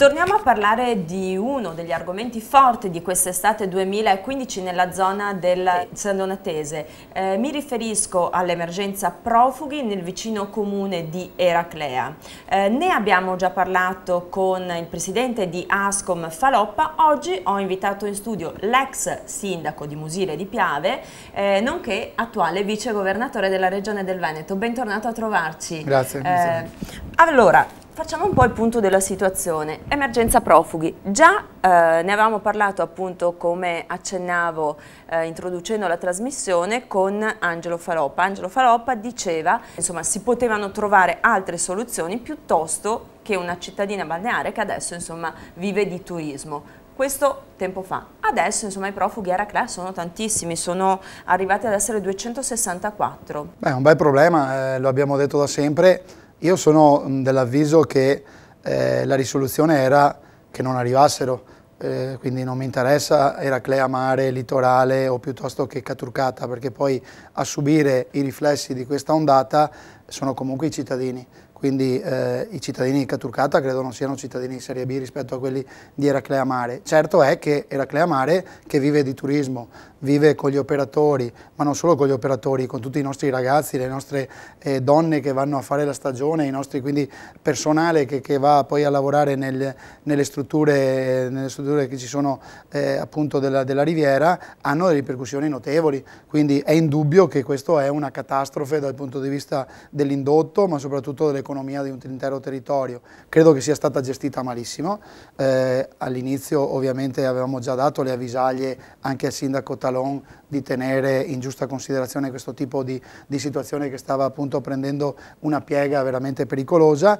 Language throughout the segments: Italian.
Torniamo a parlare di uno degli argomenti forti di quest'estate 2015 nella zona del Sandonatese. Eh, mi riferisco all'emergenza profughi nel vicino comune di Eraclea. Eh, ne abbiamo già parlato con il presidente di Ascom Faloppa. Oggi ho invitato in studio l'ex sindaco di Musile di Piave, eh, nonché attuale vice governatore della regione del Veneto. Bentornato a trovarci. Grazie. Eh, allora, Facciamo un po' il punto della situazione. Emergenza profughi. Già eh, ne avevamo parlato appunto come accennavo eh, introducendo la trasmissione con Angelo Faloppa. Angelo Faloppa diceva insomma si potevano trovare altre soluzioni piuttosto che una cittadina balneare che adesso insomma vive di turismo. Questo tempo fa. Adesso insomma i profughi a Raclè sono tantissimi, sono arrivati ad essere 264. Beh, è un bel problema, eh, lo abbiamo detto da sempre io sono dell'avviso che eh, la risoluzione era che non arrivassero, eh, quindi non mi interessa Eraclea Mare, Litorale o piuttosto che Caturcata, perché poi a subire i riflessi di questa ondata sono comunque i cittadini quindi eh, i cittadini di Caturcata credo non siano cittadini di Serie B rispetto a quelli di Eraclea Mare. Certo è che Eraclea Mare, che vive di turismo, vive con gli operatori, ma non solo con gli operatori, con tutti i nostri ragazzi, le nostre eh, donne che vanno a fare la stagione, i nostri quindi personale che, che va poi a lavorare nel, nelle, strutture, nelle, strutture, che ci sono eh, appunto della, della Riviera, hanno delle ripercussioni notevoli, quindi è indubbio che questo è una catastrofe dal punto di vista dell'indotto, ma soprattutto delle l'economia di un intero territorio. Credo che sia stata gestita malissimo, eh, all'inizio ovviamente avevamo già dato le avvisaglie anche al sindaco Talon di tenere in giusta considerazione questo tipo di, di situazione che stava appunto prendendo una piega veramente pericolosa,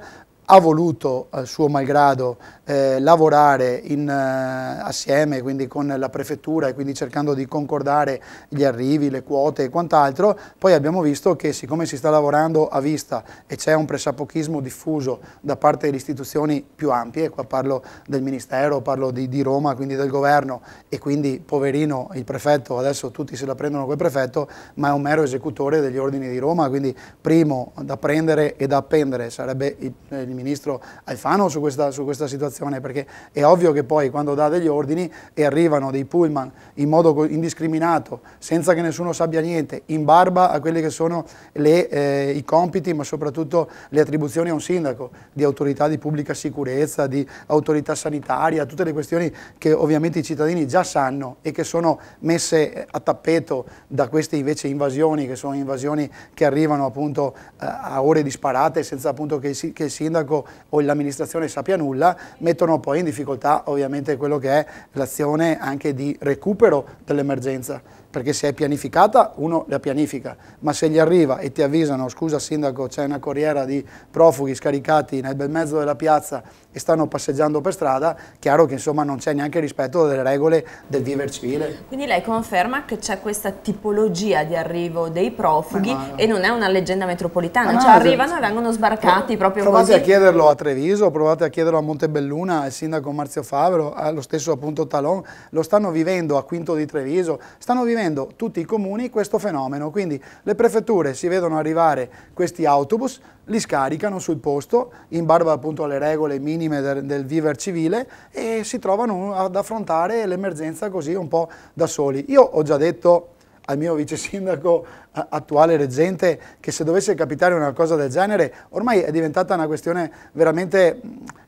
ha voluto, a suo malgrado, eh, lavorare in, eh, assieme, quindi con la prefettura e quindi cercando di concordare gli arrivi, le quote e quant'altro, poi abbiamo visto che siccome si sta lavorando a vista e c'è un pressapochismo diffuso da parte delle istituzioni più ampie, qua parlo del Ministero, parlo di, di Roma, quindi del governo e quindi poverino il prefetto, adesso tutti se la prendono quel prefetto, ma è un mero esecutore degli ordini di Roma, quindi primo da prendere e da appendere sarebbe il, il ministro Alfano su questa, su questa, situazione, perché è ovvio che poi quando dà degli ordini e arrivano dei pullman in modo indiscriminato, senza che nessuno sappia niente, in barba a quelli che sono le, eh, i compiti, ma soprattutto le attribuzioni a un sindaco di autorità di pubblica sicurezza, di autorità sanitaria, tutte le questioni che ovviamente i cittadini già sanno e che sono messe a tappeto da queste invece invasioni, che sono invasioni che arrivano appunto eh, a ore disparate senza appunto che che il sindaco sindaco o l'amministrazione sappia nulla, mettono poi in difficoltà ovviamente quello che è l'azione anche di recupero dell'emergenza perché se è pianificata uno la pianifica, ma se gli arriva e ti avvisano, scusa sindaco c'è una corriera di profughi scaricati nel bel mezzo della piazza e stanno passeggiando per strada, chiaro che insomma non c'è neanche rispetto delle regole del viver civile. Quindi lei conferma che c'è questa tipologia di arrivo dei profughi no, no. e non è una leggenda metropolitana, no, cioè arrivano e vengono sbarcati proprio provate così. a chiederlo a Treviso, provate a chiederlo a Montebelluna, al sindaco Marzio Favero, allo stesso appunto Talon, lo stanno vivendo a Quinto di Treviso, stanno vivendo vivendo tutti i comuni questo fenomeno, quindi le prefetture si vedono arrivare questi autobus, li scaricano sul posto in barba appunto alle regole minime del, del viver civile e si trovano ad affrontare l'emergenza così un po' da soli. Io ho già detto al mio vice sindaco attuale reggente che se dovesse capitare una cosa del genere ormai è diventata una questione veramente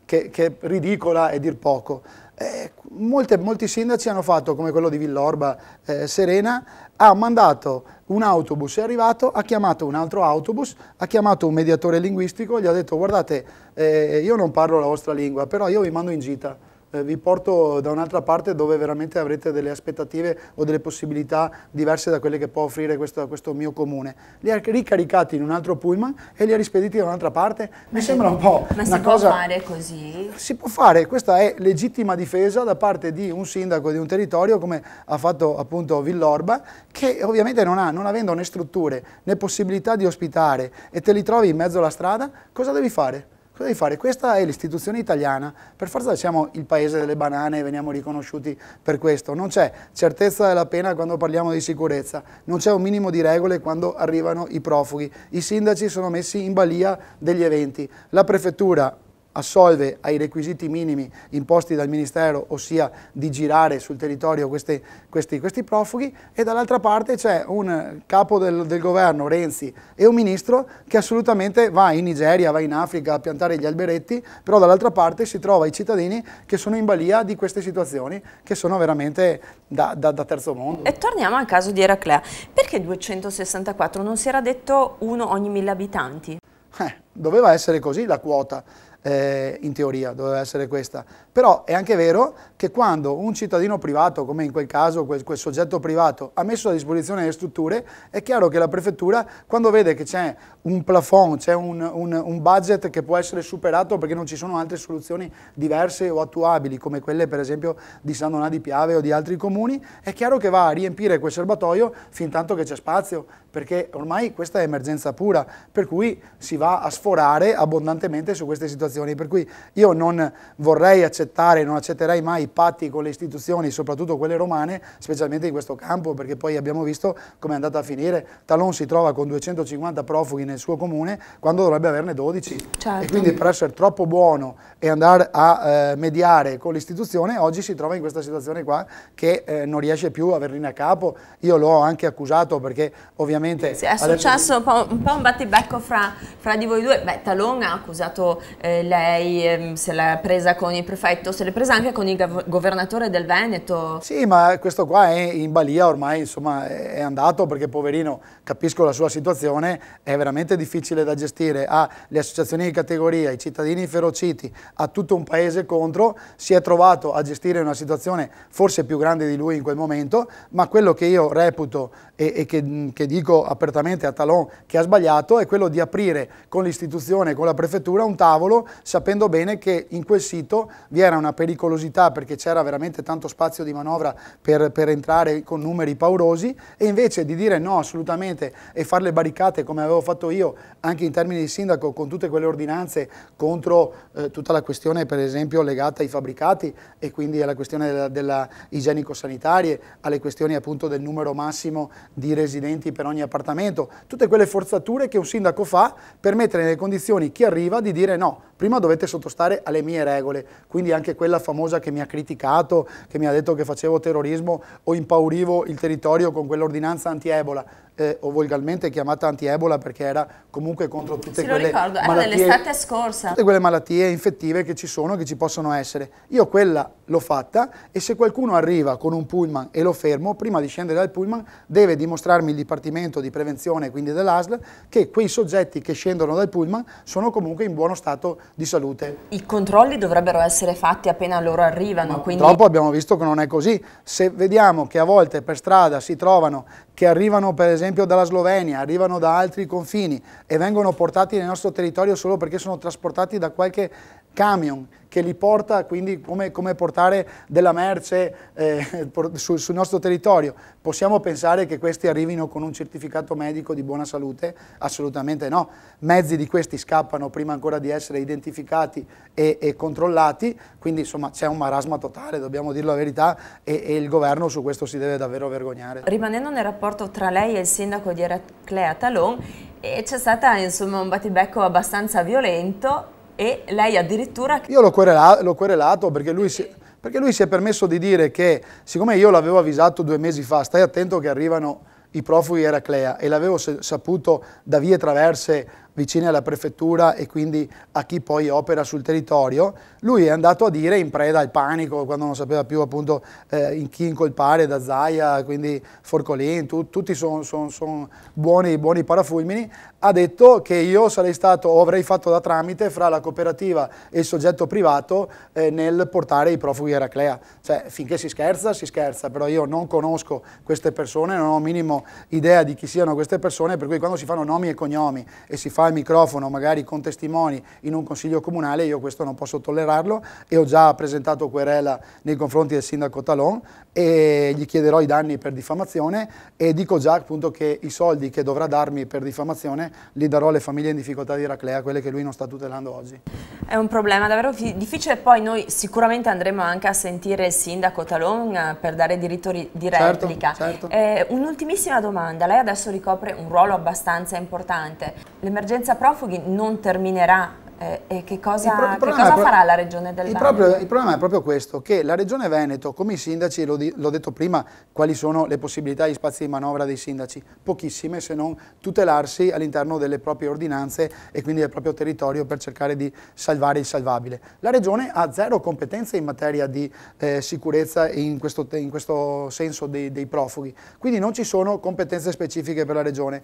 che, che ridicola e dir poco. Eh, molte, molti sindaci hanno fatto come quello di Villorba eh, Serena, ha mandato un autobus, è arrivato, ha chiamato un altro autobus, ha chiamato un mediatore linguistico, gli ha detto guardate eh, io non parlo la vostra lingua, però io vi mando in gita eh, vi porto da un'altra parte dove veramente avrete delle aspettative o delle possibilità diverse da quelle che può offrire questo, questo mio comune. Li ha ricaricati in un altro pullman e li ha rispediti da un'altra parte. Mi ma sembra un po' ma una si cosa... può fare così? Si può fare, questa è legittima difesa da parte di un sindaco di un territorio come ha fatto appunto Villorba che ovviamente non ha, non avendo né strutture né possibilità di ospitare e te li trovi in mezzo alla strada, cosa devi fare? Cosa devi fare? Questa è l'istituzione italiana, per forza siamo il paese delle banane e veniamo riconosciuti per questo. Non c'è certezza della pena quando parliamo di sicurezza, non c'è un minimo di regole quando arrivano i profughi. I sindaci sono messi in balia degli eventi. La prefettura assolve ai requisiti minimi imposti dal Ministero, ossia di girare sul territorio questi, questi, questi profughi, e dall'altra parte c'è un capo del, del, governo, Renzi, e un ministro che assolutamente va in Nigeria, va in Africa a piantare gli alberetti, però dall'altra parte si trova i cittadini che sono in balia di queste situazioni, che sono veramente da, da, da terzo mondo. E torniamo al caso di Eraclea. Perché 264 non si era detto uno ogni mille abitanti? Eh, doveva essere così la quota eh, in teoria doveva essere questa, però è anche vero che quando un cittadino privato, come in quel caso quel, quel soggetto privato, ha messo a disposizione le strutture, è chiaro che la prefettura quando vede che c'è un plafond, c'è un, un, un, budget che può essere superato perché non ci sono altre soluzioni diverse o attuabili, come quelle per esempio di San Donà di Piave o di altri comuni, è chiaro che va a riempire quel serbatoio fin tanto che c'è spazio, perché ormai questa è emergenza pura, per cui si va a sforare abbondantemente su queste situazioni situazioni, per cui io non vorrei accettare, non accetterei mai patti con le istituzioni, soprattutto quelle romane, specialmente in questo campo, perché poi abbiamo visto come è andata a finire. Talon si trova con 250 profughi nel suo comune quando dovrebbe averne 12. Certo. E quindi per essere troppo buono e andare a eh, mediare con l'istituzione, oggi si trova in questa situazione qua che eh, non riesce più a venire a capo. Io l'ho anche accusato perché ovviamente... Sì, è successo un po', un, po', un battibecco fra, fra, di voi due. Beh, Talon ha accusato eh, lei ehm, se l'è presa con il prefetto, se l'è presa anche con il governatore del Veneto. Sì, ma questo qua è in balia ormai, insomma, è andato perché poverino, capisco la sua situazione, è veramente difficile da gestire, ha le associazioni di categoria, i cittadini ferociti, ha tutto un paese contro, si è trovato a gestire una situazione forse più grande di lui in quel momento, ma quello che io reputo e, e che, che dico apertamente a Talon che ha sbagliato è quello di aprire con l'istituzione, con la prefettura, un tavolo sapendo bene che in quel sito vi era una pericolosità perché c'era veramente tanto spazio di manovra per, per, entrare con numeri paurosi e invece di dire no assolutamente e fare le barricate come avevo fatto io anche in termini di sindaco con tutte quelle ordinanze contro eh, tutta la questione per esempio legata ai fabbricati e quindi alla questione della, della igienico-sanitarie, alle questioni appunto del numero massimo di residenti per ogni appartamento, tutte quelle forzature che un sindaco fa per mettere nelle condizioni chi arriva di dire no, prima dovete sottostare alle mie regole, quindi anche quella famosa che mi ha criticato, che mi ha detto che facevo terrorismo o impaurivo il territorio con quell'ordinanza anti-ebola, eh, o volgarmente chiamata anti-ebola perché era comunque contro tutte sì, quelle ricordo, malattie, scorsa. tutte quelle malattie infettive che ci sono, che ci possono essere. Io quella l'ho fatta e se qualcuno arriva con un pullman e lo fermo, prima di scendere dal pullman deve dimostrarmi il Dipartimento di Prevenzione, quindi dell'ASL, che quei soggetti che scendono dal pullman sono comunque in buono stato di salute. I controlli dovrebbero essere fatti appena loro arrivano. Quindi... Purtroppo abbiamo visto che non è così. Se vediamo che a volte per strada si trovano che arrivano per esempio dalla Slovenia, arrivano da altri confini e vengono portati nel nostro territorio solo perché sono trasportati da qualche camion che li porta, quindi come, come portare della merce eh, sul, sul, nostro territorio. Possiamo pensare che questi arrivino con un certificato medico di buona salute? Assolutamente no. Mezzi di questi scappano prima ancora di essere identificati e, e controllati, quindi insomma c'è un marasma totale, dobbiamo dire la verità, e, e, il governo su questo si deve davvero vergognare. Rimanendo nel rapporto tra lei e il sindaco di Eraclea Talon, c'è stato un battibecco abbastanza violento e lei addirittura... Io l'ho querelato, querelato perché, lui si, perché lui si è permesso di dire che, siccome io l'avevo avvisato due mesi fa, stai attento che arrivano i profughi Eraclea e l'avevo saputo da vie traverse vicine alla prefettura e quindi a chi poi opera sul territorio, lui è andato a dire in preda al panico quando non sapeva più appunto eh, in chi incolpare da Zaia, quindi Forcolin, tu, tutti sono son, son buoni, buoni parafulmini, ha detto che io sarei stato o avrei fatto da tramite fra la cooperativa e il soggetto privato eh, nel portare i profughi Eraclea. Cioè finché si scherza, si scherza, però io non conosco queste persone, non ho minimo idea di chi siano queste persone, per cui quando si fanno nomi e cognomi e si fa fa il microfono magari con testimoni in un consiglio comunale, io questo non posso tollerarlo e ho già presentato querela nei confronti del sindaco Talon e gli chiederò i danni per diffamazione e dico già appunto che i soldi che dovrà darmi per diffamazione li darò alle famiglie in difficoltà di Raclea, quelle che lui non sta tutelando oggi. È un problema davvero difficile, poi noi sicuramente andremo anche a sentire il sindaco Talon eh, per dare diritto di certo, replica. Certo, certo. Eh, Un'ultimissima domanda, lei adesso ricopre un ruolo abbastanza importante, l'emergenza profughi non terminerà Eh, e che cosa, che cosa farà la Regione del il Veneto? Proprio, il problema è proprio questo, che la Regione Veneto, come i sindaci, l'ho detto prima, quali sono le possibilità di spazi di manovra dei sindaci? Pochissime, se non tutelarsi all'interno delle proprie ordinanze e quindi del proprio territorio per cercare di salvare il salvabile. La Regione ha zero competenze in materia di eh, sicurezza in questo, in questo senso dei, dei profughi, quindi non ci sono competenze specifiche per la Regione.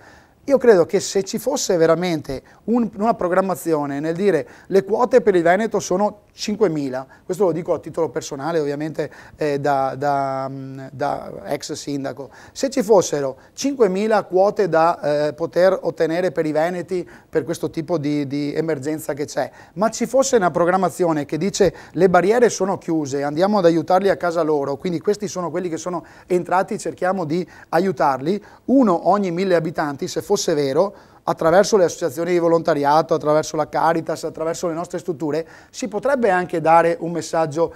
Io credo che se ci fosse veramente un, una programmazione nel dire le quote per il Veneto sono 5.000, questo lo dico a titolo personale ovviamente eh, da, da, mm, da, ex sindaco, se ci fossero 5.000 quote da eh, poter ottenere per i Veneti per questo tipo di, di emergenza che c'è, ma ci fosse una programmazione che dice le barriere sono chiuse, andiamo ad aiutarli a casa loro, quindi questi sono quelli che sono entrati, cerchiamo di aiutarli, uno ogni mille abitanti, se fosse fosse vero, attraverso le associazioni di volontariato, attraverso la Caritas, attraverso le nostre strutture, si potrebbe anche dare un messaggio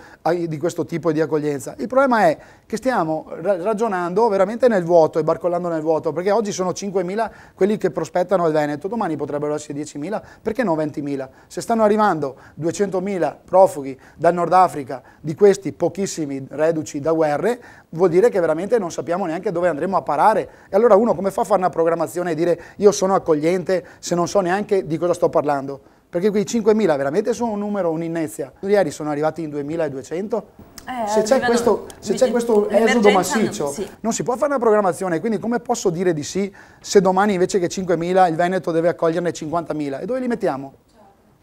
di questo tipo di accoglienza. Il problema è che stiamo ragionando veramente nel vuoto e barcollando nel vuoto, perché oggi sono 5.000 quelli che prospettano il Veneto, domani potrebbero essere 10.000, perché no 20.000? Se stanno arrivando 200.000 profughi dal Nord Africa, di questi pochissimi reduci da guerre, vuol dire che veramente non sappiamo neanche dove andremo a parare. E allora uno come fa a fare una programmazione e dire io sono accogliente se non so neanche di cosa sto parlando? Perché quei 5.000 veramente sono un numero, un'inezia. Ieri sono arrivati in 2.200. Eh, se c'è questo, se questo esodo massiccio, sì. non si può fare una programmazione, quindi come posso dire di sì se domani invece che 5.000 il Veneto deve accoglierne 50.000? E dove li mettiamo?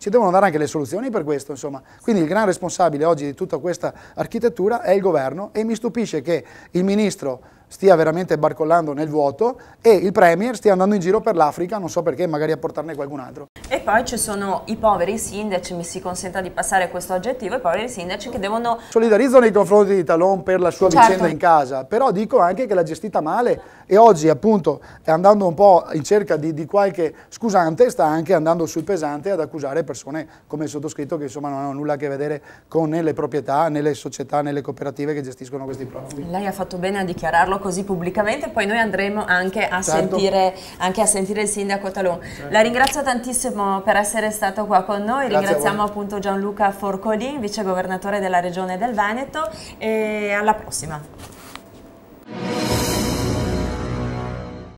Ci devono dare anche le soluzioni per questo, insomma. Quindi il gran responsabile oggi di tutta questa architettura è il governo e mi stupisce che il ministro stia veramente barcollando nel vuoto e il Premier stia andando in giro per l'Africa, non so perché, magari a portarne qualcun altro. E poi ci sono i poveri sindaci, mi si consenta di passare questo aggettivo, i poveri sindaci che devono... Solidarizzo nei confronti di Talon per la sua certo. vicenda in casa, però dico anche che l'ha gestita male e oggi appunto andando un po' in cerca di, di, qualche scusante sta anche andando sul pesante ad accusare persone come il sottoscritto che insomma non hanno nulla a che vedere con né le proprietà, né le società, né le cooperative che gestiscono questi profughi. Lei ha fatto bene a dichiararlo così pubblicamente, poi noi andremo anche a, certo. sentire, anche a sentire, il sindaco Talon. Certo. La ringrazio tantissimo per essere stato qua con noi, Grazie ringraziamo appunto Gianluca Forcolin, vice governatore della regione del Veneto e alla prossima.